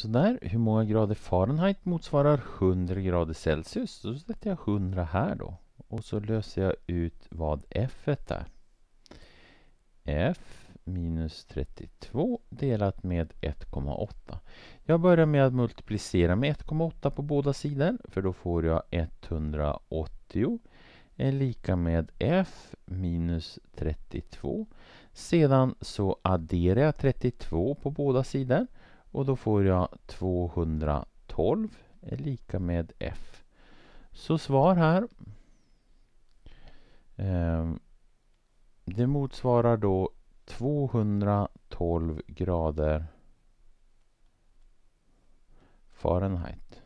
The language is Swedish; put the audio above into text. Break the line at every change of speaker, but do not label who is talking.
Sådär, hur många grader Fahrenheit motsvarar 100 grader Celsius? Så sätter jag 100 här då. Och så löser jag ut vad f är. f minus 32 delat med 1,8. Jag börjar med att multiplicera med 1,8 på båda sidor. För då får jag 180 är eh, lika med f minus 32. Sedan så adderar jag 32 på båda sidor. Och då får jag 212 är lika med F. Så svar här. Ehm, det motsvarar då 212 grader Fahrenheit.